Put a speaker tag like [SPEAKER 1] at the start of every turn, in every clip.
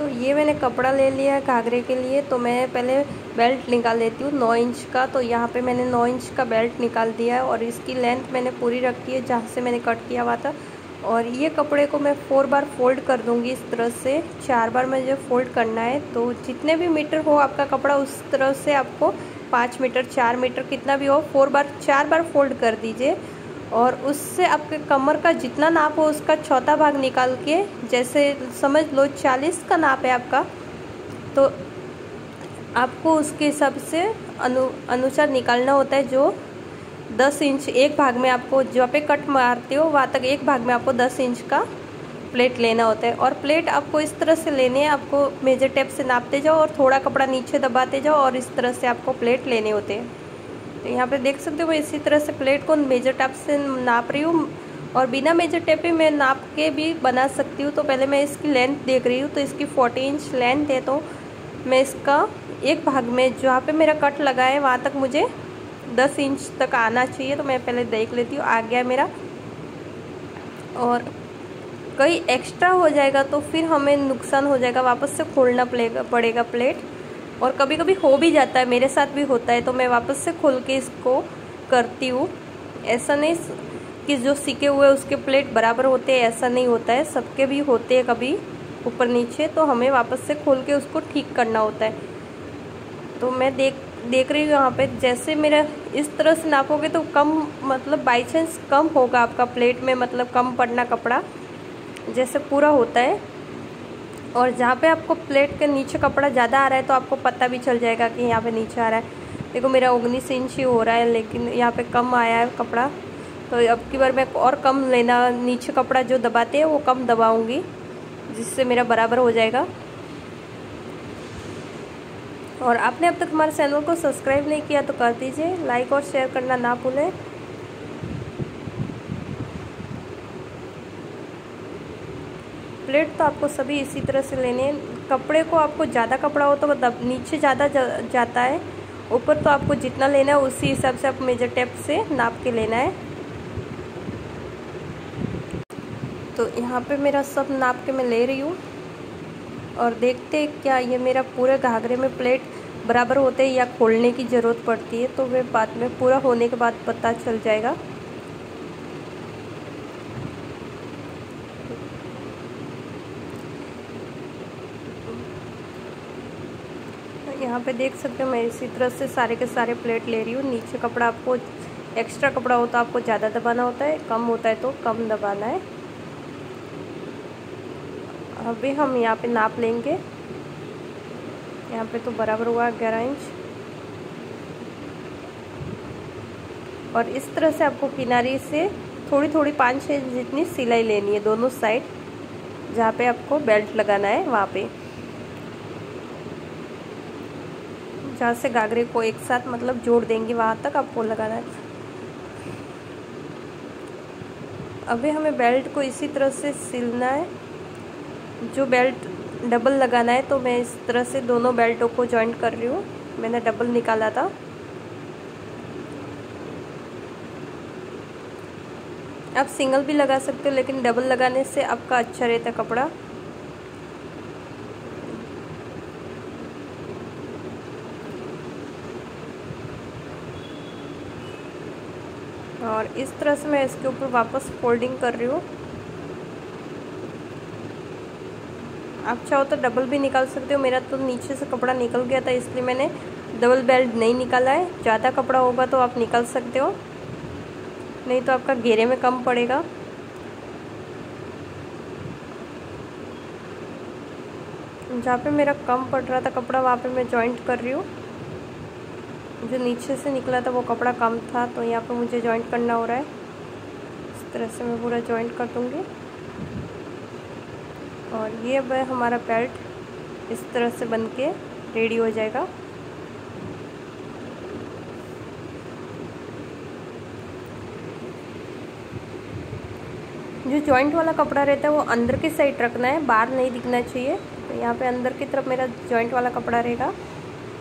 [SPEAKER 1] तो ये मैंने कपड़ा ले लिया है घाघरे के लिए तो मैं पहले बेल्ट निकाल लेती हूँ नौ इंच का तो यहाँ पे मैंने नौ इंच का बेल्ट निकाल दिया है और इसकी लेंथ मैंने पूरी रखी है जहाँ से मैंने कट किया हुआ था। और ये कपड़े को मैं फोर बार फोल्ड कर दूँगी इस तरह से, चार बार मुझे फोल्ड करना है। तो जितने भी मीटर हो आपका कपड़ा, उस तरह से आपको पाँच मीटर चार मीटर कितना भी हो फोर बार, चार बार फोल्ड कर दीजिए। और उससे आपके कमर का जितना नाप हो उसका चौथा भाग निकाल के, जैसे समझ लो चालीस का नाप है आपका तो आपको उसके हिसाब से अनु, अनुसार निकालना होता है जो दस इंच एक भाग में आपको जहाँ पे कट मारते हो, वहाँ तक एक भाग में आपको दस इंच का प्लेट लेना होता है। और प्लेट आपको इस तरह से लेने हैं, आपको मेजर टेप से नापते जाओ और थोड़ा कपड़ा नीचे दबाते जाओ और इस तरह से आपको प्लेट लेने होते हैं। तो यहाँ पे देख सकते हो इसी तरह से प्लेट को मेजर टेप से नाप रही हूँ और बिना मेजर टेप पे मैं नाप के भी बना सकती हूँ। तो पहले मैं इसकी लेंथ देख रही हूँ तो इसकी फोर्टी इंच लेंथ है तो मैं इसका एक भाग में जहाँ पे मेरा कट लगा है, वहाँ तक मुझे दस इंच तक आना चाहिए। तो मैं पहले देख लेती हूँ, आ गया मेरा। और कहीं एक्स्ट्रा हो जाएगा तो फिर हमें नुकसान हो जाएगा, वापस से खोलना पड़ेगा प्लेट और कभी कभी हो भी जाता है, मेरे साथ भी होता है तो मैं वापस से खोल के इसको करती हूँ। ऐसा नहीं कि जो सीखे हुए उसके प्लेट बराबर होते हैं, ऐसा नहीं होता है। सबके भी होते हैं कभी ऊपर नीचे तो हमें वापस से खोल के उसको ठीक करना होता है। तो मैं देख देख रही हूँ यहाँ पे, जैसे मेरा इस तरह से नापोगे तो कम मतलब बाई चांस कम होगा आपका प्लेट में मतलब कम पड़ना कपड़ा। जैसे पूरा होता है और जहाँ पे आपको प्लेट के नीचे कपड़ा ज़्यादा आ रहा है तो आपको पता भी चल जाएगा कि यहाँ पे नीचे आ रहा है। देखो, मेरा उन्नीस इंच ही हो रहा है, लेकिन यहाँ पे कम आया है कपड़ा। तो अब की बार मैं और कम लेना, नीचे कपड़ा जो दबाते हैं वो कम दबाऊँगी, जिससे मेरा बराबर हो जाएगा। और आपने अब तक हमारे चैनल को सब्सक्राइब नहीं किया तो कर दीजिए लाइक और शेयर करना ना भूलें। प्लेट तो आपको सभी इसी तरह से लेने हैं। कपड़े को आपको ज़्यादा कपड़ा हो तो दब नीचे ज़्यादा जा, जाता है। ऊपर तो आपको जितना लेना है उसी हिसाब से आप मेजर टेप से नाप के लेना है। तो यहाँ पे मेरा सब नाप के मैं ले रही हूँ। और देखते क्या ये मेरा पूरे घाघरे में प्लेट बराबर होते हैं या खोलने की ज़रूरत पड़ती है तो वह बाद में पूरा होने के बाद पता चल जाएगा। यहाँ पे देख सकते हो मैं इसी तरह से सारे के सारे प्लेट ले रही हूँ। नीचे कपड़ा आपको एक्स्ट्रा कपड़ा है आपको ज़्यादा दबाना होता है, कम होता है तो कम दबाना है। अभी हम यहाँ पे नाप लेंगे। यहाँ पे तो बराबर हुआ ग्यारह इंच। और इस तरह से आपको किनारे से थोड़ी थोड़ी पाँच छः जितनी सिलाई लेनी है दोनों साइड जहाँ पे आपको बेल्ट लगाना है, वहाँ पे। जहाँ से घाघरे को एक साथ मतलब जोड़ देंगे वहाँ तक आपको लगाना है। अभी हमें बेल्ट को इसी तरह से सिलना है। जो बेल्ट डबल लगाना है तो मैं इस तरह से दोनों बेल्टों को जॉइंट कर रही हूँ। मैंने डबल निकाला था। आप सिंगल भी लगा सकते हो, लेकिन डबल लगाने से आपका अच्छा रहता कपड़ा। और इस तरह से मैं इसके ऊपर वापस फोल्डिंग कर रही हूँ। आप चाहो तो डबल भी निकाल सकते हो। मेरा तो नीचे से कपड़ा निकल गया था, इसलिए मैंने डबल बेल्ट नहीं निकाला है। ज़्यादा कपड़ा होगा तो आप निकाल सकते हो। नहीं तो आपका घेरे में कम पड़ेगा। जहाँ पे मेरा कम पड़ रहा था कपड़ा, वहाँ पे मैं जॉइंट कर रही हूँ। जो नीचे से निकला था वो कपड़ा कम था तो यहाँ पे मुझे जॉइंट करना हो रहा है। इस तरह से मैं पूरा जॉइंट कर दूँगी। और ये अब हमारा बेल्ट इस तरह से बन के रेडी हो जाएगा। जो जॉइंट वाला कपड़ा रहता है वो अंदर की साइड रखना है, बाहर नहीं दिखना चाहिए। तो यहाँ पे अंदर की तरफ़ मेरा जॉइंट वाला कपड़ा रहेगा।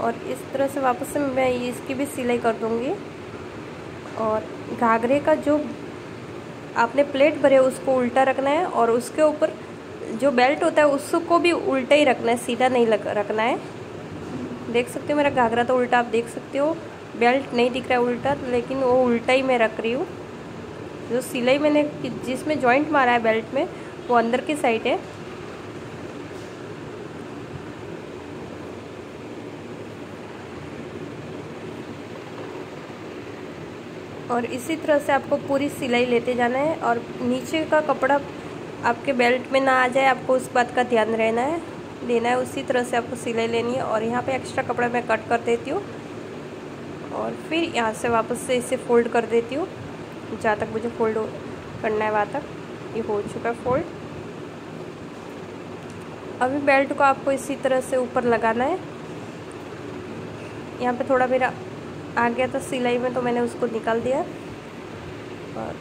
[SPEAKER 1] और इस तरह से वापस से मैं इसकी भी सिलाई कर दूँगी। और घाघरे का जो आपने प्लेट भरे, उसको उल्टा रखना है और उसके ऊपर जो बेल्ट होता है, उसको भी उल्टा ही रखना है, सीधा नहीं लग, रखना है। देख सकते हो मेरा घाघरा तो उल्टा, आप देख सकते हो, बेल्ट नहीं दिख रहा है उल्टा, लेकिन वो उल्टा ही मैं रख रही हूँ। जो सिलाई मैंने जिसमें जॉइंट मारा है बेल्ट में, वो अंदर की साइड है। और इसी तरह से आपको पूरी सिलाई लेते जाना है और नीचे का कपड़ा आपके बेल्ट में ना आ जाए, आपको उस बात का ध्यान रहना है, देना है, उसी तरह से आपको सिलाई लेनी है और यहाँ पे एक्स्ट्रा कपड़ा मैं कट कर देती हूँ। और फिर यहाँ से वापस से इसे फोल्ड कर देती हूँ, जहाँ तक मुझे फोल्ड करना है वहाँ तक, ये हो चुका है फोल्ड अभी बेल्ट को आपको इसी तरह से ऊपर लगाना है। यहाँ पे थोड़ा मेरा आ गया था सिलाई में तो मैंने उसको निकाल दिया। और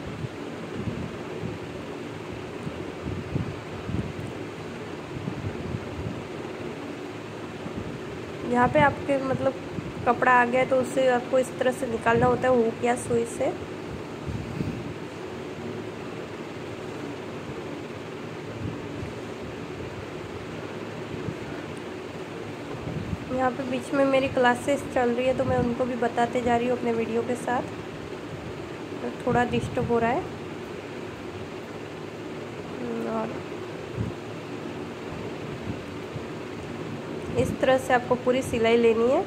[SPEAKER 1] यहाँ पे आपके मतलब कपड़ा आ गया तो उसे आपको इस तरह से निकालना होता है, हुक या सुई से। यहाँ पे बीच में मेरी क्लासेस चल रही है तो मैं उनको भी बताते जा रही हूँ अपने वीडियो के साथ। तो थोड़ा डिस्टर्ब हो रहा है। और इस तरह से आपको पूरी सिलाई लेनी है।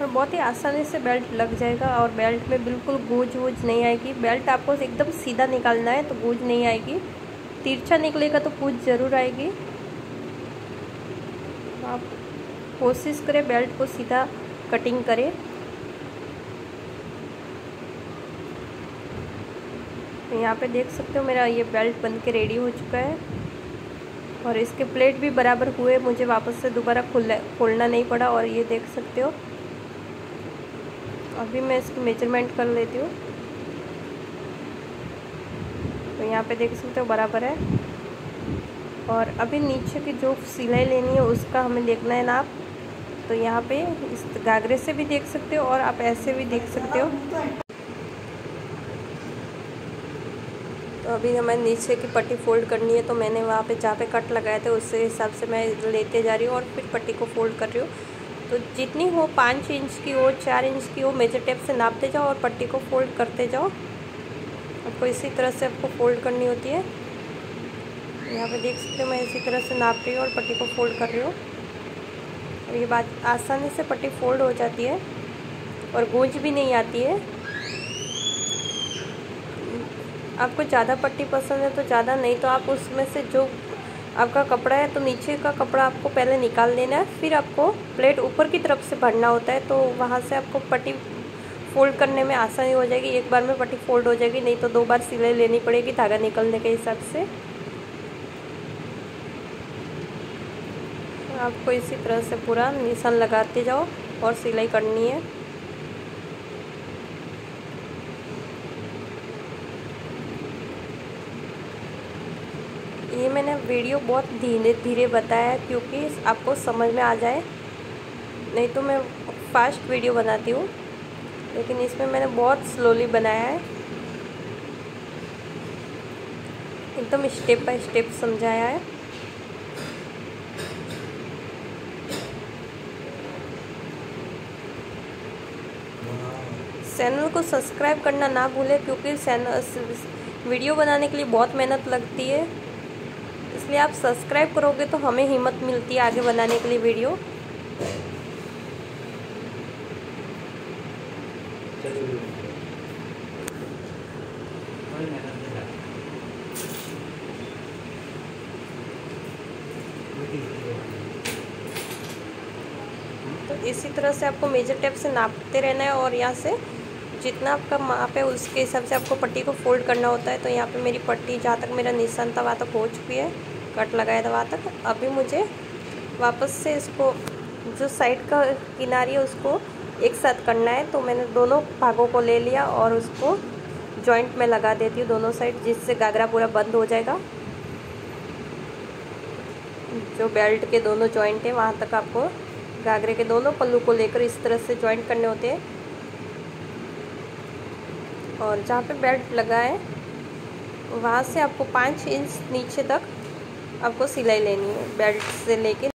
[SPEAKER 1] और बहुत ही आसानी से बेल्ट लग जाएगा और बेल्ट में बिल्कुल गूंज वूज नहीं आएगी। बेल्ट आपको एकदम सीधा निकालना है तो गूंज नहीं आएगी। तिरछा निकलेगा तो गूंज ज़रूर आएगी। आप कोशिश करें बेल्ट को सीधा कटिंग करें। तो यहाँ पे देख सकते हो मेरा ये बेल्ट बन के रेडी हो चुका है। और इसके प्लेट भी बराबर हुए, मुझे वापस से दोबारा खोलना नहीं पड़ा और ये देख सकते हो। अभी मैं इसकी मेज़रमेंट कर लेती हूँ। तो यहाँ पे देख सकते हो बराबर है। और अभी नीचे की जो सिलाई लेनी है, उसका हमें देखना है नाप। तो यहाँ पे इस गागरे से भी देख सकते हो और आप ऐसे भी देख सकते हो। तो अभी हमें नीचे की पट्टी फोल्ड करनी है तो मैंने वहाँ पे जहाँ पे कट लगाए थे उससे हिसाब से मैं लेते जा रही हूँ और फिर पट्टी को फोल्ड कर रही हूँ। तो जितनी हो पाँच इंच की हो, चार इंच की हो, मेजर टेप से नापते जाओ और पट्टी को फोल्ड करते जाओ। आपको इसी तरह से आपको फोल्ड करनी होती है। यहाँ पे देख सकते हो मैं इसी तरह से नाप रही हूँ और पट्टी को फोल्ड कर रही हूँ। और ये बात आसानी से पट्टी फोल्ड हो जाती है और गूंज भी नहीं आती है। आपको ज़्यादा पट्टी पसंद है तो ज़्यादा नहीं तो आप उसमें से जो आपका कपड़ा है तो नीचे का कपड़ा आपको पहले निकाल देना है, फिर आपको प्लेट ऊपर की तरफ़ से भरना होता है तो वहाँ से आपको पट्टी फोल्ड करने में आसानी हो जाएगी, एक बार में पट्टी फोल्ड हो जाएगी, नहीं तो दो बार सिलाई लेनी पड़ेगी धागा निकलने के हिसाब से। आपको इसी तरह से पूरा निशान लगाते जाओ और सिलाई करनी है। ये मैंने वीडियो बहुत धीरे धीरे बताया क्योंकि आपको समझ में आ जाए। नहीं तो मैं फास्ट वीडियो बनाती हूँ, लेकिन इसमें मैंने बहुत स्लोली बनाया है। एकदम स्टेप बाय स्टेप समझाया है। चैनल को सब्सक्राइब करना ना भूलें क्योंकि वीडियो बनाने के लिए बहुत मेहनत लगती है। इसलिए आप सब्सक्राइब करोगे तो हमें हिम्मत मिलती है आगे बनाने के लिए वीडियो। तो इसी तरह से आपको मेजर टेप से नापते रहना है और यहाँ से जितना आपका माप है, उसके हिसाब से आपको पट्टी को फोल्ड करना होता है। तो यहाँ पे मेरी पट्टी जहाँ तक मेरा निशान था, वहाँ तक हो चुकी है। कट लगाया था वहाँ तक अभी मुझे वापस से इसको, जो साइड का किनारी है उसको एक साथ करना है। तो मैंने दोनों भागों को ले लिया और उसको जॉइंट में लगा देती हूँ दोनों साइड जिससे गागरा पूरा बंद हो जाएगा। जो बेल्ट के दोनों जॉइंट है, वहाँ तक आपको घाघरे के दोनों पल्लू को लेकर इस तरह से ज्वाइंट करने होते हैं। और जहाँ पे बेल्ट लगा है, वहाँ से आपको पाँच इंच नीचे तक आपको सिलाई लेनी है बेल्ट से लेके